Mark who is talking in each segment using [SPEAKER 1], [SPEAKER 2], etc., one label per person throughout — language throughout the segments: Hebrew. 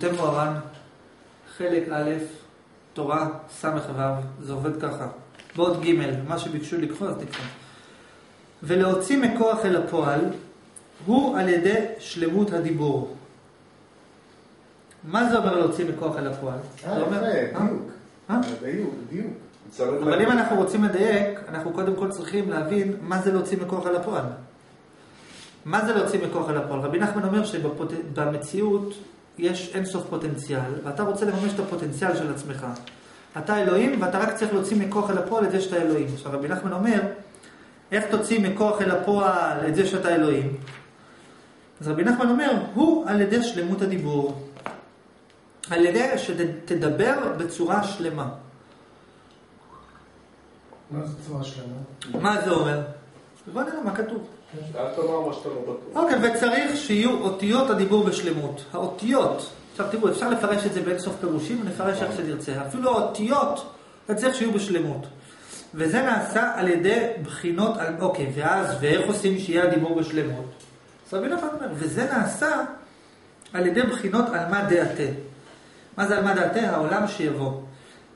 [SPEAKER 1] שם מוהר"ן, חלק א', תורה, ס"ו, זה עובד ככה. בעוד ג', מה שביקשו לקחו אז תקחו. ולהוציא מכוח אל הפועל הוא על ידי שלמות הדיבור. מה זה אומר להוציא מכוח אל הפועל?
[SPEAKER 2] אה,
[SPEAKER 1] זה אומר-
[SPEAKER 2] יפה,
[SPEAKER 1] אה?
[SPEAKER 2] דיוק.
[SPEAKER 1] אה?
[SPEAKER 2] דיוק, דיוק.
[SPEAKER 1] אבל אם אנחנו רוצים לדייק, אנחנו קודם כל צריכים להבין מה זה להוציא מכוח אל הפועל. מה זה להוציא מכוח אל הפועל? רבי נחמן אומר שבמציאות יש אינסוף פוטנציאל, ואתה רוצה לממש את הפוטנציאל של עצמך. אתה אלוהים, ואתה רק צריך להוציא מכוח אל הפועל את זה שאתה אלוהים. עכשיו רבי נחמן אומר, איך תוציא מכוח אל הפועל את זה שאתה אלוהים? אז רבי נחמן אומר, הוא על ידי שלמות הדיבור. על ידי שתדבר בצורה שלמה.
[SPEAKER 3] מה זה צורה שלמה?
[SPEAKER 1] מה זה אומר? בוא נראה מה כתוב.
[SPEAKER 4] אל תאמר לא.
[SPEAKER 1] אוקיי, וצריך שיהיו אותיות הדיבור בשלמות. האותיות, עכשיו תראו, אפשר לפרש את זה באינסוף פירושים, ונפרש איך שנרצה. אפילו האותיות, אתה צריך שיהיו בשלמות. וזה נעשה על ידי בחינות, על, אוקיי, ואז, ואיך עושים שיהיה הדיבור בשלמות? אז רבי נחמן אומר, וזה נעשה על ידי בחינות על מה דעתה. מה זה על מה דעתה? העולם שיבוא.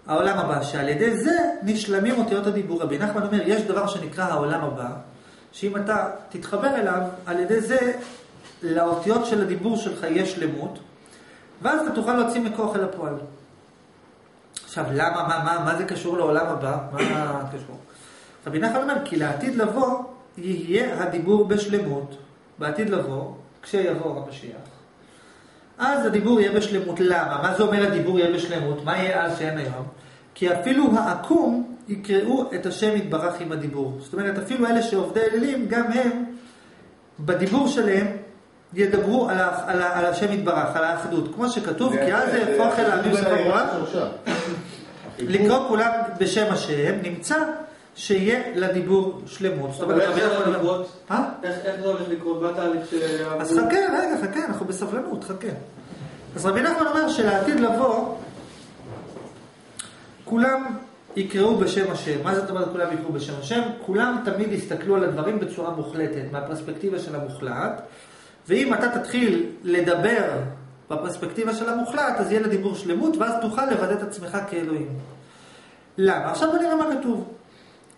[SPEAKER 1] העולם הבא, שעל ידי זה נשלמים אותיות הדיבור. רבי נחמן אומר, יש דבר שנקרא העולם הבא, שאם אתה תתחבר אליו, על ידי זה לאותיות של הדיבור שלך יש שלמות, ואז אתה תוכל להוציא מכוח אל הפועל. עכשיו, למה, מה, מה, מה זה קשור לעולם הבא? מה קשור? רבי נחמן אומר, כי לעתיד לבוא יהיה הדיבור בשלמות, בעתיד לבוא, כשיבוא המשיח. אז הדיבור יהיה בשלמות. למה? מה זה אומר הדיבור יהיה בשלמות? מה יהיה אז שאין היום? כי אפילו העקום יקראו את השם יתברך עם הדיבור. זאת אומרת, אפילו אלה שעובדי אלילים, גם הם, בדיבור שלהם, ידברו על, ה, על, ה, על השם יתברך, על האחדות. כמו שכתוב, כי אז זה יהפוך אל האוויר שבעולם, לקרוא כולם בשם השם, נמצא שיהיה לדיבור שלמות. זאת
[SPEAKER 4] אבל
[SPEAKER 1] אומרת,
[SPEAKER 4] איך זה
[SPEAKER 1] רבי
[SPEAKER 4] הולך לקרות?
[SPEAKER 1] אה?
[SPEAKER 4] איך איך זה הולך לקרות? מה התהליך ש...
[SPEAKER 1] אז חכה, רגע, חכה, אנחנו בסבלנות, חכה. אז רבי נחמן אומר שלעתיד לבוא, כולם יקראו בשם השם. מה זאת אומרת כולם יקראו בשם השם? כולם תמיד יסתכלו על הדברים בצורה מוחלטת, מהפרספקטיבה של המוחלט, ואם אתה תתחיל לדבר בפרספקטיבה של המוחלט, אז יהיה לדיבור שלמות, ואז תוכל לבדל את עצמך כאלוהים. למה? עכשיו בוא נראה מה כתוב.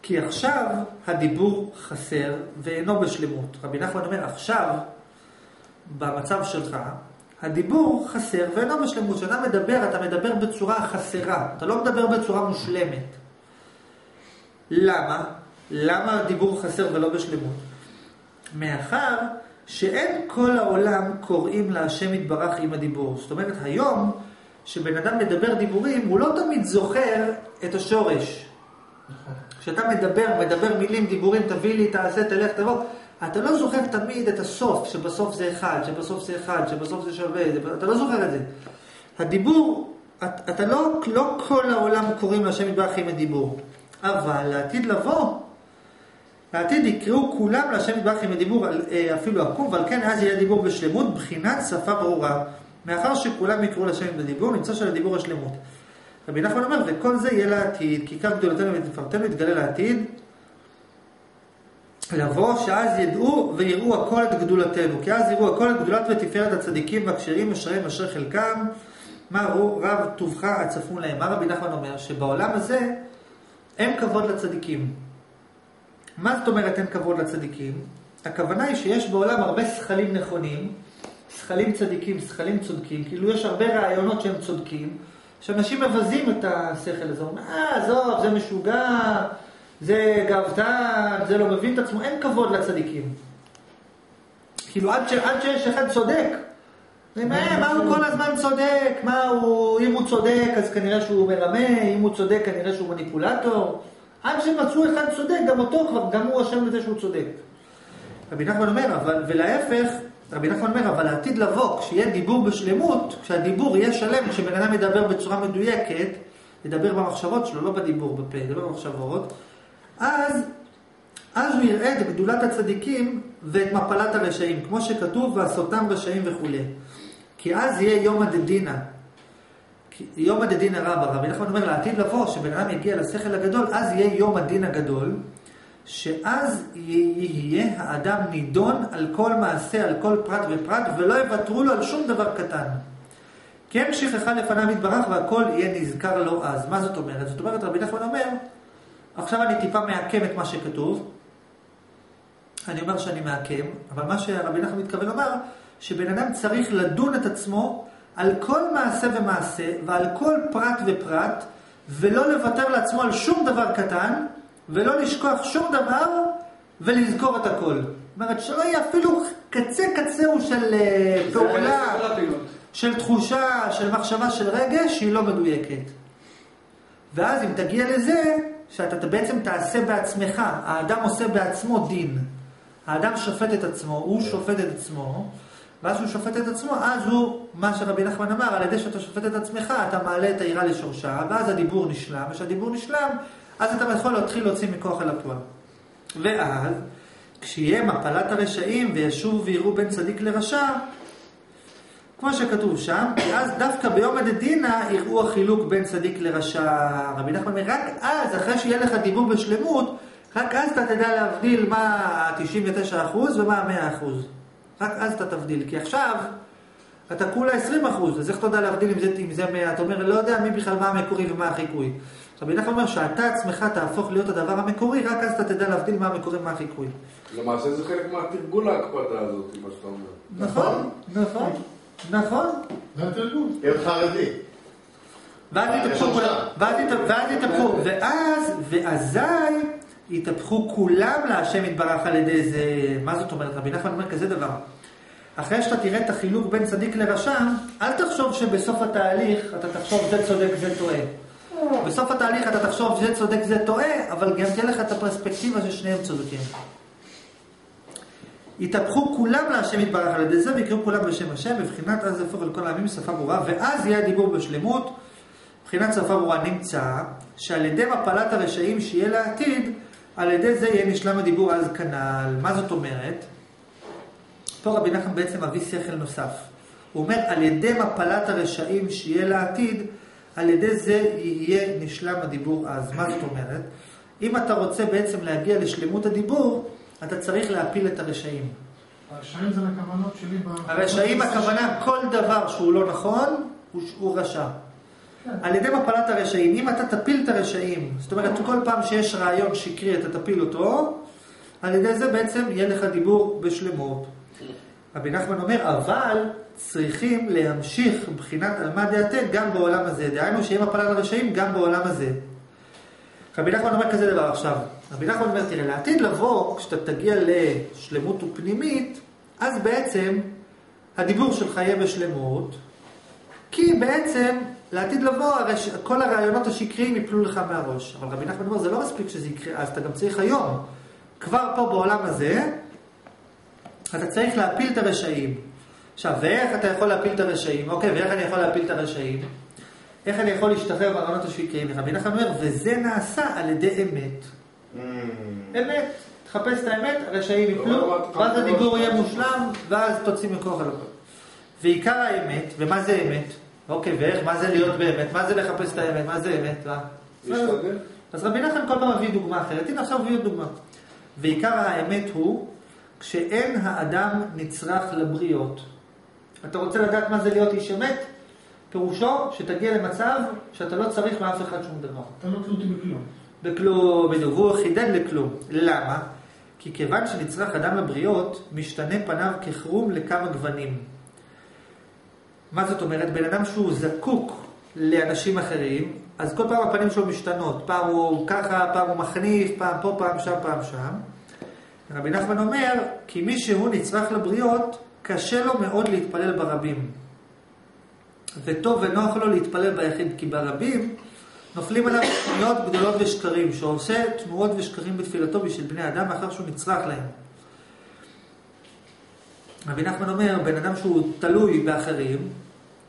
[SPEAKER 1] כי עכשיו הדיבור חסר ואינו בשלמות. רבי נחמן אומר, עכשיו, במצב שלך, הדיבור חסר ואינו בשלמות. כשאתה מדבר, אתה מדבר בצורה חסרה, אתה לא מדבר בצורה מושלמת. למה? למה הדיבור חסר ולא בשלמות? מאחר שאין כל העולם קוראים להשם יתברך עם הדיבור. זאת אומרת, היום, כשבן אדם מדבר דיבורים, הוא לא תמיד זוכר את השורש. כשאתה מדבר, מדבר מילים, דיבורים, תביא לי, תעשה, תלך, תבוא, אתה לא זוכר תמיד את הסוף, שבסוף זה אחד, שבסוף זה אחד, שבסוף זה שווה, אתה לא זוכר את זה. הדיבור, את, אתה לא, לא כל העולם קוראים להשם יתברך עם הדיבור, אבל לעתיד לבוא, לעתיד יקראו כולם להשם יתברך עם הדיבור, אה, אפילו עקום, ועל כן אז יהיה דיבור בשלמות, בחינת שפה ברורה. מאחר שכולם יקראו להשם בדיבור, נמצא שלדיבור השלמות. רבי נחמן אומר, וכל זה יהיה לעתיד, כי כך גדולתנו ותפארתנו יתגלה לעתיד, לבוא שאז ידעו ויראו הכל את גדולתנו, כי אז יראו הכל את גדולת ותפארת הצדיקים והכשרים אשריהם אשרי חלקם, מה רב טובך הצפון להם. מה רבי נחמן אומר? שבעולם הזה אין כבוד לצדיקים. מה זאת אומרת אין כבוד לצדיקים? הכוונה היא שיש בעולם הרבה שכלים נכונים, שכלים צדיקים, שכלים צודקים, כאילו יש הרבה רעיונות שהם צודקים, שאנשים מבזים את השכל הזה, אומרים, אה, עזוב, זה משוגע, זה גאוותן, זה לא מבין את עצמו, אין כבוד לצדיקים. כאילו עד, ש, עד שיש אחד צודק, מה הוא כל הזמן צודק, מה הוא, אם הוא צודק אז כנראה שהוא מרמה, אם הוא צודק כנראה שהוא מניפולטור, עד שמצאו אחד צודק, גם אותו כבר, גם הוא אשם בזה שהוא צודק. רבי נחמן אומר, אבל, ולהפך, רבי נחמן אומר, אבל לעתיד לבוא, כשיהיה דיבור בשלמות, כשהדיבור יהיה שלם, כשבן אדם ידבר בצורה מדויקת, ידבר במחשבות שלו, לא בדיבור בפה, ידבר במחשבות, אז, אז הוא יראה את גדולת הצדיקים ואת מפלת הרשעים, כמו שכתוב, ועשותם רשעים וכולי. כי אז יהיה יום הדדינא. יום הדדין רבא, רבי נחמן אומר לעתיד לבוא, שבן אדם יגיע לשכל הגדול, אז יהיה יום הדין הגדול, שאז יהיה האדם נידון על כל מעשה, על כל פרט ופרט, ולא יוותרו לו על שום דבר קטן. אין שכחה לפניו יתברך והכל יהיה נזכר לו אז. מה זאת אומרת? זאת אומרת, רבי נחמן אומר, עכשיו אני טיפה מעקם את מה שכתוב. אני אומר שאני מעקם, אבל מה שרבי נחמן מתכוון לומר, שבן אדם צריך לדון את עצמו על כל מעשה ומעשה ועל כל פרט ופרט, ולא לוותר לעצמו על שום דבר קטן, ולא לשכוח שום דבר, ולזכור את הכל. זאת אומרת, שלא יהיה אפילו קצה קצהו של אה, פעולה, של תחושה, של מחשבה, של רגש, שהיא לא מדויקת. ואז אם תגיע לזה, שאתה בעצם תעשה בעצמך, האדם עושה בעצמו דין. האדם שופט את עצמו, הוא שופט את עצמו, ואז שהוא שופט את עצמו, אז הוא, מה שרבי נחמן אמר, על ידי שאתה שופט את עצמך, אתה מעלה את העירה לשורשה, ואז הדיבור נשלם, וכשהדיבור נשלם, אז אתה יכול להתחיל להוציא מכוח אל הפועל. ואז, כשיהיה מפלת הרשעים וישובו ויראו בין צדיק לרשע, כמו שכתוב שם, אז דווקא ביום הדדינה יראו החילוק בין צדיק לרשע. רבי נחמן אומר, רק אז, אחרי שיהיה לך דיבור בשלמות, רק אז אתה תדע להבדיל מה ה-99% ומה ה-100%. רק אז אתה תבדיל. כי עכשיו, אתה כולה 20%, אז איך אתה יודע להבדיל אם זה, אם זה 100? אתה אומר, לא יודע מי בכלל מה המקורי ומה החיקוי. רבי נחמן אומר שאתה עצמך תהפוך להיות הדבר המקורי, רק אז אתה תדע להבדיל מה המקורי ומה החיקוי.
[SPEAKER 2] למעשה זה חלק מהתרגול ההקפדה הזאת, מה שאתה אומר.
[SPEAKER 1] נכון, נכון, נכון.
[SPEAKER 3] זה התרגום.
[SPEAKER 5] להיות חרדי.
[SPEAKER 1] ואז
[SPEAKER 5] אה, עכשיו.
[SPEAKER 1] ואז ואזי יתהפכו כולם להשם יתברך על ידי זה. מה זאת אומרת? רבי נחמן אומר כזה דבר. אחרי שאתה תראה את החילוק בין צדיק לרשע, אל תחשוב שבסוף התהליך אתה תחשוב זה צודק זה טועה. בסוף התהליך אתה תחשוב זה צודק זה טועה, אבל גם תהיה לך את הפרספקטיבה ששניהם צודקים. יתהפכו כולם להשם יתברך על ידי זה ויקראו כולם בשם השם, בבחינת אז יהפוך על כל העמים שפה ברורה, ואז יהיה הדיבור בשלמות. מבחינת שפה ברורה נמצא שעל ידי מפלת הרשעים שיהיה לעתיד, על ידי זה יהיה נשלם הדיבור אז כנ"ל. מה זאת אומרת? פה רבי נחמן בעצם מביא שכל נוסף. הוא אומר, על ידי מפלת הרשעים שיהיה לעתיד, על ידי זה יהיה נשלם הדיבור אז. מה זאת אומרת? אם אתה רוצה בעצם להגיע לשלמות הדיבור, אתה צריך להפיל את הרשעים.
[SPEAKER 3] הרשעים זה לכוונות שלי. ב-
[SPEAKER 1] הרשעים הכוונה כל דבר שהוא לא נכון, הוא, הוא רשע. על ידי מפלת הרשעים, אם אתה תפיל את הרשעים, זאת אומרת כל פעם שיש רעיון שקרי אתה תפיל אותו, על ידי זה בעצם יהיה לך דיבור בשלמות. רבי נחמן אומר, אבל צריכים להמשיך מבחינת על מה דעתה גם בעולם הזה. דהיינו שיהיה מפלת הרשעים גם בעולם הזה. רבי נחמן אומר כזה דבר עכשיו. רבי נחמן אומר, תראה, לעתיד לבוא, כשאתה תגיע לשלמות ופנימית, אז בעצם הדיבור שלך יהיה בשלמות, כי בעצם לעתיד לבוא, הרי כל הרעיונות השקריים יפלו לך מהראש. אבל רבי נחמן אומר, זה לא מספיק שזה יקרה, אז אתה גם צריך היום, כבר פה בעולם הזה, אתה צריך להפיל את הרשעים. עכשיו, ואיך אתה יכול להפיל את הרשעים? אוקיי, ואיך אני יכול להפיל את הרשעים? איך אני יכול להשתחרר מהרעיונות השקריים? רבי נחמן אומר, וזה נעשה על ידי אמת. אמת, תחפש את האמת, הרשעים
[SPEAKER 2] לא
[SPEAKER 1] יפלו, ואז הדיבור יהיה. מושלם, ואז תוציא מכוח על הכל. ועיקר האמת, ומה זה אמת? אוקיי, ואיך, מה זה להיות באמת? מה זה לחפש את האמת? מה זה אמת? אז רבי נחמן כל פעם מביא דוגמה אחרת. הנה עכשיו מביא דוגמה. ועיקר האמת הוא, כשאין האדם נצרך לבריות. אתה רוצה לדעת מה זה להיות איש אמת? פירושו שתגיע למצב שאתה לא צריך מאף אחד שום דבר.
[SPEAKER 3] אתה לא תלותי בכלום.
[SPEAKER 1] בכלום, בדיוק, והוא חידד לכלום. למה? כי כיוון שנצרך אדם לבריות, משתנה פניו ככרום לכמה גוונים. מה זאת אומרת? בן אדם שהוא זקוק לאנשים אחרים, אז כל פעם הפנים שלו משתנות. פעם הוא ככה, פעם הוא מחניף, פעם פה, פעם שם, פעם שם. רבי נחמן אומר, כי מי שהוא נצרך לבריות, קשה לו מאוד להתפלל ברבים. וטוב ונוח לו להתפלל ביחיד, כי ברבים נופלים עליו תנועות גדולות ושקרים, שעושה תנועות ושקרים בתפילתו בשביל בני אדם מאחר שהוא נצרך להם. רבי נחמן אומר, בן אדם שהוא תלוי באחרים,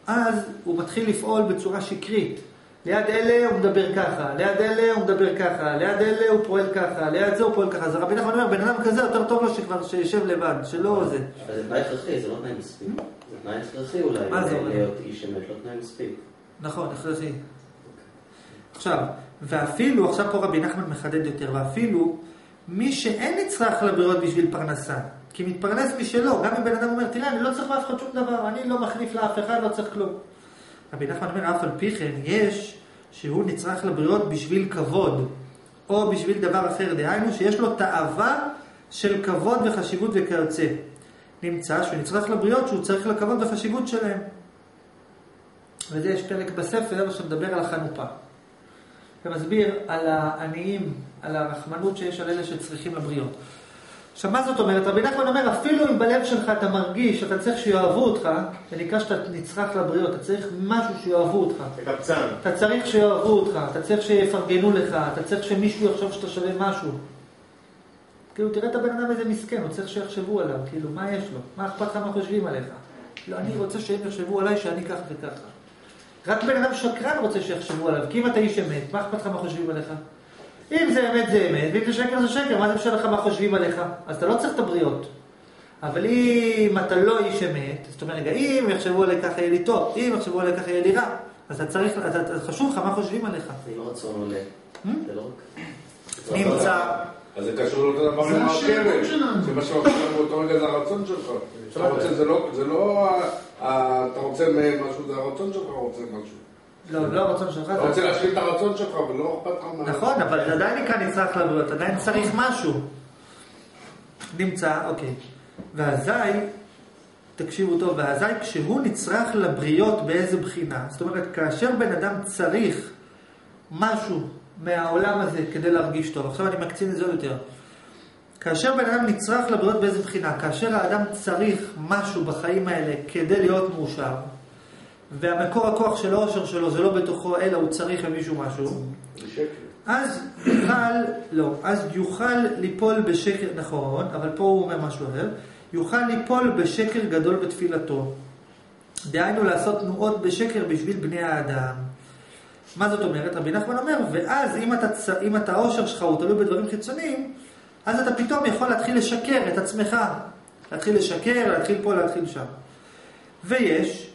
[SPEAKER 1] אז הוא מתחיל לפעול בצורה שקרית. ליד אלה הוא מדבר ככה, ליד אלה הוא מדבר ככה, ליד אלה הוא פועל ככה, ליד זה הוא פועל ככה. אז רבי נחמן אומר, בן אדם כזה יותר טוב לו שכבר שישב לבד, שלא זה.
[SPEAKER 6] אבל זה תנאי הכרחי, זה לא תנאי מספיק. זה תנאי הכרחי אולי,
[SPEAKER 1] מה זה אומר?
[SPEAKER 6] להיות איש אמת, לא תנאי מספיק.
[SPEAKER 1] נכון, הכרחי. עכשיו, ואפילו, עכשיו פה רבי נחמן מחדד יותר, ואפילו מי שאין נצרך לבריאות בשביל פרנסה, כי מתפרנס משלו, גם אם בן אדם אומר, תראה, אני לא צריך מאף אחד שום דבר, אני לא מחליף לאף אחד, לא צריך כלום. רבי נחמן אומר, אף על פי כן, יש שהוא נצרך לבריות בשביל כבוד, או בשביל דבר אחר, דהיינו שיש לו תאווה של כבוד וחשיבות וכיוצא. נמצא שהוא נצרך לבריות שהוא צריך לכבוד וחשיבות שלהם. וזה יש פרק בספר שמדבר על החנופה. ומסביר על העניים, על הרחמנות שיש על אלה שצריכים לבריות. עכשיו, מה זאת אומרת? רבי נחמן אומר, אפילו אם בלב שלך אתה מרגיש שאתה צריך שיאהבו אותך, זה נקרא שאתה נצרך לבריות, אתה צריך משהו שיאהבו אותך.
[SPEAKER 5] קבצן.
[SPEAKER 1] אתה צריך שיאהבו אותך, אתה צריך שיפרגנו לך, אתה צריך שמישהו יחשוב שאתה שווה משהו. כאילו, תראה את הבן אדם איזה מסכן, הוא צריך שיחשבו עליו, כאילו, מה יש לו? מה אכפת לך מה חושבים עליך? לא, אני רוצה שהם יחשבו עליי שאני כך וככה. רק בן אדם שקרן רוצה שיחשבו עליו, כי אם אתה איש אמת, מה אכפת לך מה חושבים עליך? אם זה אמת זה אמת, ואם זה שקר זה שקר, מה זה משנה לך מה חושבים עליך? אז אתה לא צריך את הבריות. אבל אם אתה לא איש אמת, זאת אומרת, רגע, אם יחשבו עליי ככה יהיה לי טוב, אם יחשבו עליי ככה יהיה לי רע, אז אתה צריך, אז אתה- חשוב לך מה חושבים עליך.
[SPEAKER 6] זה לא רצון עולה.
[SPEAKER 1] Hmm?
[SPEAKER 6] זה לא רק...
[SPEAKER 1] נמצא,
[SPEAKER 2] אז זה קשור לאותו דבר עם הרכבת. מה אומר באותו רגע זה הרצון שלך. אתה רוצה, זה לא, זה לא, אתה רוצה מהם משהו, זה הרצון שלך רוצה משהו.
[SPEAKER 1] לא, לא הרצון שלך,
[SPEAKER 2] אתה רוצה להשלים את הרצון שלך ולא אכפת לך מה...
[SPEAKER 1] נכון, אבל עדיין נקרא נצרך לבריאות, עדיין צריך משהו. נמצא, אוקיי. ואזי, תקשיבו טוב, ואזי כשהוא נצרך לבריות באיזה בחינה, זאת אומרת, כאשר בן אדם צריך משהו מהעולם הזה כדי להרגיש טוב, עכשיו אני מקצין את זה יותר. כאשר בן אדם נצרך לבריות באיזה בחינה, כאשר האדם צריך משהו בחיים האלה כדי להיות מאושר, והמקור הכוח של האושר שלו זה לא בתוכו, אלא הוא צריך ממישהו משהו. אז יוכל, לא, אז יוכל ליפול בשקר, נכון, אבל פה הוא אומר משהו אחר, יוכל ליפול בשקר גדול בתפילתו. דהיינו לעשות תנועות בשקר בשביל בני האדם. מה זאת אומרת? רבי נחמן אומר, ואז אם אתה, אם אתה האושר שלך הוא תלוי בדברים חיצוניים, אז אתה פתאום יכול להתחיל לשקר את עצמך. להתחיל לשקר, להתחיל פה, להתחיל שם. ויש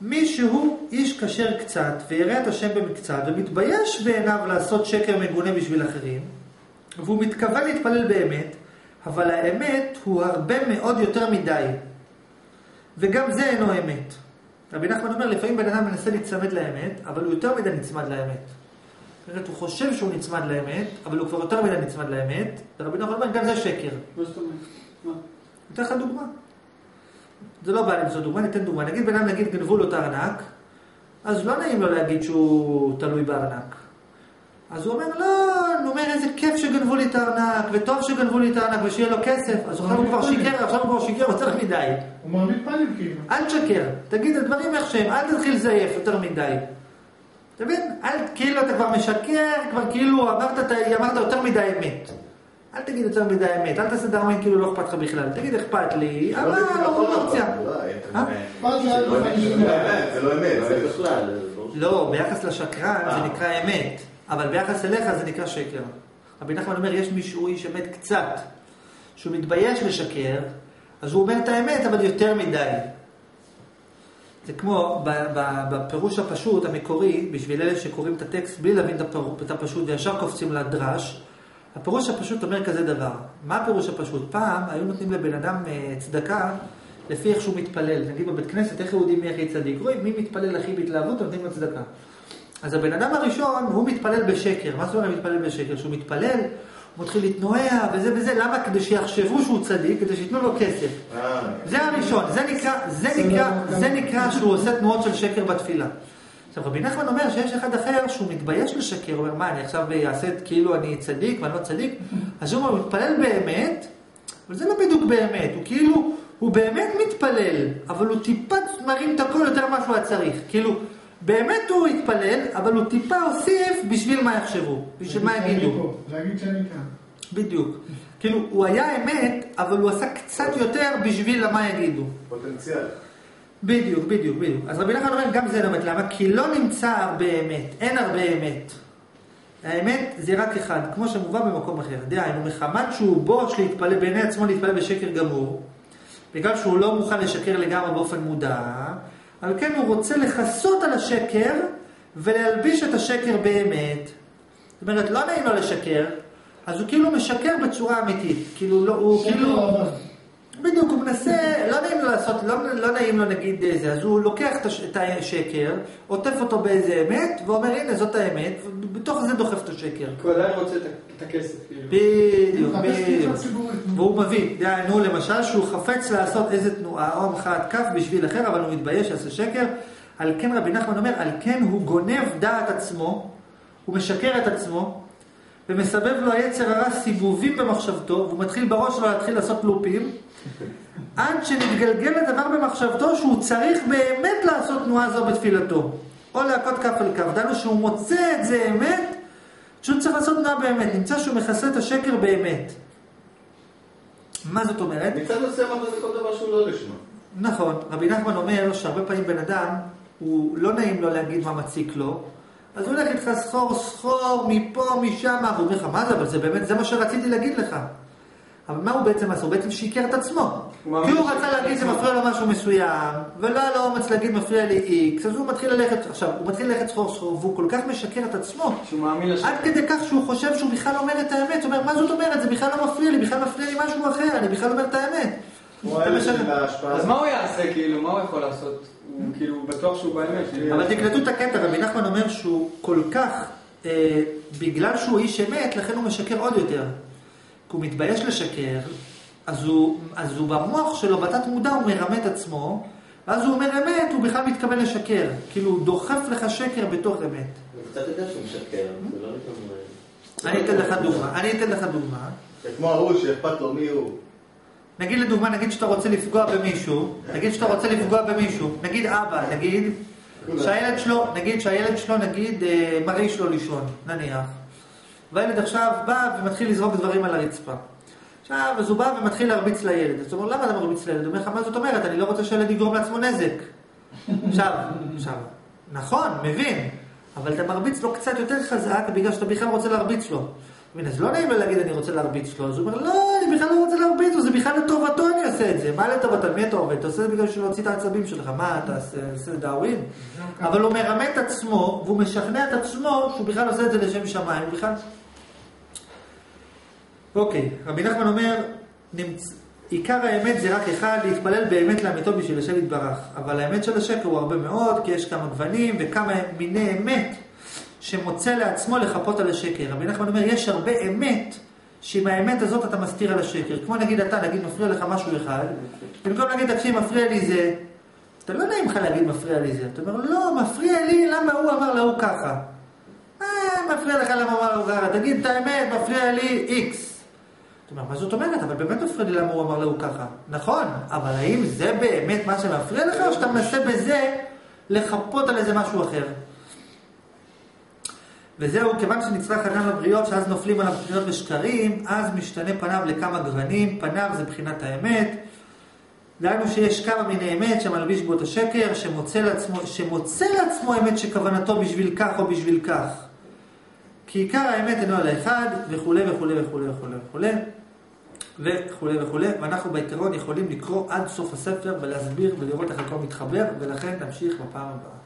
[SPEAKER 1] מי שהוא איש כשר קצת, וירא את השם במקצת, ומתבייש בעיניו לעשות שקר מגונה בשביל אחרים, והוא מתכוון להתפלל באמת, אבל האמת הוא הרבה מאוד יותר מדי. וגם זה אינו אמת. רבי נחמן אומר, לפעמים בן אדם מנסה להיצמד לאמת, אבל הוא יותר מדי נצמד לאמת. זאת אומרת, הוא חושב שהוא נצמד לאמת, אבל הוא כבר יותר מדי נצמד לאמת, ורבי נחמן אומר, גם זה שקר.
[SPEAKER 4] מה זאת אומרת? מה?
[SPEAKER 1] אתן לך דוגמה. זה לא בא למצוא דוגמה, ניתן דוגמה. נגיד בן אדם, נגיד, גנבו לו את הארנק, אז לא נעים לו להגיד שהוא תלוי בארנק. אז הוא אומר, לא, הוא אומר, איזה כיף שגנבו לי את הארנק, וטוב שגנבו לי את הארנק, ושיהיה לו כסף. אז עכשיו הוא כבר שיקר, עכשיו הוא כבר שיקר יותר מדי.
[SPEAKER 3] הוא מעמיד פנים כאילו.
[SPEAKER 1] אל תשקר, תגיד את הדברים איך שהם, אל תתחיל לזייף יותר מדי. אתה מבין? כאילו אתה כבר משקר, כבר כאילו אמרת, אמרת יותר מדי אמת. אל תגיד יותר מדי אמת, אל תעשה דרמן כאילו לא אכפת לך בכלל. תגיד אכפת לי, אבל לא פרופורציה. אה?
[SPEAKER 5] זה. לא אמת, זה לא אמת.
[SPEAKER 6] זה בכלל.
[SPEAKER 1] לא, ביחס לשקרן זה
[SPEAKER 5] אה.
[SPEAKER 1] נקרא אמת, אבל ביחס אליך זה נקרא שקר. רבי נחמן אומר, יש מישהו איש אמת קצת, שהוא מתבייש לשקר, אז הוא אומר את האמת, אבל יותר מדי. זה כמו בפירוש הפשוט, המקורי, בשביל אלה שקוראים את הטקסט בלי להבין את הפשוט וישר קופצים לדרש, הפירוש הפשוט אומר כזה דבר. מה הפירוש הפשוט? פעם היו נותנים לבן אדם אה, צדקה לפי איך שהוא מתפלל. נגיד בבית כנסת, איך יהודים מי הכי צדיק? רואים מי מתפלל הכי בהתלהבות, נותנים לו צדקה. אז הבן אדם הראשון, הוא מתפלל בשקר. מה זאת אומרת מתפלל בשקר? שהוא מתפלל, הוא מתחיל להתנועע וזה וזה, למה? כדי שיחשבו שהוא צדיק, כדי שייתנו לו כסף.
[SPEAKER 5] אה,
[SPEAKER 1] זה הראשון, זה נקרא, זה נקרא, זה נקרא שהוא עושה תנועות של שקר בתפילה. עכשיו רבי נחמן אומר שיש אחד אחר שהוא מתבייש לשקר, הוא אומר מה אני עכשיו אעשה את כאילו אני צדיק ואני לא צדיק, אז הוא אומר, הוא מתפלל באמת, אבל זה לא בדיוק באמת, הוא כאילו, הוא באמת מתפלל, אבל הוא טיפה מרים את הכל יותר ממה שהוא היה צריך, כאילו, באמת הוא התפלל, אבל הוא טיפה הוסיף בשביל מה יחשבו, בשביל מה יגידו.
[SPEAKER 3] פה, להגיד שאני כאן.
[SPEAKER 1] בדיוק. כאילו, הוא היה אמת, אבל הוא עשה קצת יותר בשביל מה יגידו.
[SPEAKER 5] פוטנציאל.
[SPEAKER 1] בדיוק, בדיוק, בדיוק. אז רבי נחמן אומר, גם זה לא אמת. למה? כי לא נמצא הרבה אמת. אין הרבה אמת. האמת זה רק אחד, כמו שמובא במקום אחר. דהיינו, מחמת שהוא בוש להתפלל, בעיני עצמו להתפלל בשקר גמור, בגלל שהוא לא מוכן לשקר לגמרי באופן מודע, אבל כן הוא רוצה לכסות על השקר ולהלביש את השקר באמת. זאת אומרת, לא נעים לו לשקר, אז הוא כאילו משקר בצורה אמיתית. כאילו, לא, הוא כאילו... בדיוק, הוא מנסה, לא נעים לו לעשות, לא, לא נעים לו נגיד זה, אז הוא לוקח את הש- את השקר, עוטף אותו באיזה אמת, ואומר הנה זאת האמת, ובתוך זה דוחף את השקר.
[SPEAKER 4] כי הוא עדיין רוצה את הכסף, כאילו.
[SPEAKER 1] בדיוק, בדיוק. והוא מביא, דהיינו למשל שהוא חפץ לעשות איזה תנועה או המחאת כף בשביל אחר, אבל הוא מתבייש לעשות שקר. על כן רבי נחמן אומר, על כן הוא גונב דעת עצמו, הוא משקר את עצמו, ומסבב לו היצר הרע סיבובים במחשבתו, והוא מתחיל בראש שלו להתחיל לעשות לופים, עד שנתגלגל לדבר במחשבתו שהוא צריך באמת לעשות תנועה זו בתפילתו. או להכות כף על כף, דהיינו שהוא מוצא את זה אמת, שהוא צריך לעשות תנועה באמת, נמצא שהוא מכסה את השקר באמת. מה זאת אומרת?
[SPEAKER 5] מצד מסוים אבל זה כל דבר שהוא לא לשמה.
[SPEAKER 1] נכון, רבי נחמן אומר שהרבה פעמים בן אדם, הוא לא נעים לו להגיד מה מציק לו, אז הוא הולך איתך סחור סחור, מפה, משם, והוא אומר לך, מה זה, אבל זה באמת, זה מה שרציתי להגיד לך. אבל מה הוא בעצם עשה? הוא בעצם שיקר את עצמו.
[SPEAKER 4] הוא
[SPEAKER 1] כי הוא רצה להגיד
[SPEAKER 4] את
[SPEAKER 1] זה
[SPEAKER 4] עצמו.
[SPEAKER 1] מפריע לו משהו מסוים, ולא היה לו אומץ להגיד מפריע לי איקס, אז הוא מתחיל ללכת, עכשיו, הוא מתחיל ללכת סחור סחור, והוא כל כך משקר את עצמו. עד כדי כך שהוא חושב שהוא בכלל אומר את האמת, הוא אומר, מה זאת אומרת? זה בכלל לא מפריע לי, בכלל מפריע לי משהו אחר, אני בכלל אומר את האמת.
[SPEAKER 4] אז מה הוא יעשה, כאילו? מה הוא יכול לעשות? הוא כאילו בטוח שהוא באמת. כאילו.
[SPEAKER 1] אבל תקלטו את הקטע, רבי נחמן אומר שהוא כל כך, אה, בגלל שהוא איש אמת, לכן הוא משקר עוד יותר. כי הוא מתבייש לשקר, אז הוא, אז הוא במוח שלו, בתת מודע, הוא מרמה את עצמו, ואז הוא אומר אמת, הוא בכלל מתכוון לשקר. כאילו, הוא דוחף לך שקר בתוך אמת.
[SPEAKER 6] הוא קצת יודע שהוא משקר, זה לא לגמרי...
[SPEAKER 1] אני אתן לך דוגמה, אני אתן לך דוגמה.
[SPEAKER 5] זה כמו ההוא שאכפת לו מי הוא.
[SPEAKER 1] נגיד לדוגמה, נגיד שאתה רוצה לפגוע במישהו, נגיד שאתה רוצה לפגוע במישהו, נגיד אבא, נגיד שהילד שלו, נגיד שהילד שלו, נגיד אה, מרעיש לו לישון, נניח, והילד עכשיו בא ומתחיל לזרוק דברים על הרצפה. עכשיו, אז הוא בא ומתחיל להרביץ לילד. אז הוא אומר, למה אתה מרביץ לילד? הוא אומר לך, מה זאת אומרת? אני לא רוצה שהילד יגרום לעצמו נזק. עכשיו, עכשיו, נכון, מבין, אבל אתה מרביץ לו קצת יותר חזק בגלל שאתה בכלל רוצה להרביץ לו. מבין, אז לא נעים לו להגיד אני רוצה להרביץ לו, אז הוא אומר, לא, אני בכלל לא רוצה להרביץ לו, זה בכלל לטובתו אני עושה את זה. מה לטובתו? מי אתה עובד? אתה עושה את זה בגלל בשביל להוציא את העצבים שלך, מה אתה עושה? דאווין? אבל הוא מרמה את עצמו, והוא משכנע את עצמו שהוא בכלל עושה את זה לשם שמיים, בכלל... אוקיי, רבי נחמן אומר. עיקר האמת זה רק אחד, להתפלל באמת לאמיתו בשביל השם יתברך. אבל האמת של השקר הוא הרבה מאוד, כי יש כמה גוונים וכמה מיני אמת שמוצא לעצמו לחפות על השקר. רבי נחמן אומר, יש הרבה אמת, שעם האמת הזאת אתה מסתיר על השקר. כמו נגיד אתה, נגיד מפריע לך משהו אחד, במקום להגיד, תקשיב, מפריע לי זה, אתה לא נעים לך להגיד מפריע לי זה. אתה אומר, לא, מפריע לי, למה הוא אמר להוא ככה? אה, מפריע לך למה הוא אמר להוא ככה? תגיד את האמת, מפריע לי איקס. אתה אומר, מה זאת אומרת? אבל באמת מפריע לי למה הוא אמר להוא ככה. נכון, אבל האם זה באמת מה שמפריע לך, או שאתה מנסה בזה לחפות על איזה משהו אחר? וזהו, כיוון שנצרך אדם לבריות, שאז נופלים עליו פניות ושקרים, אז משתנה פניו לכמה גוונים, פניו זה בחינת האמת. דהיינו שיש כמה מיני אמת שמלביש בו את השקר, שמוצא לעצמו, שמוצא לעצמו אמת שכוונתו בשביל כך או בשביל כך. כי עיקר האמת אינו על האחד, וכולי וכולי וכולי וכולי וכולי, וכולי וכולי, ואנחנו בעיקרון יכולים לקרוא עד סוף הספר ולהסביר ולראות איך הכל מתחבר, ולכן נמשיך בפעם הבאה.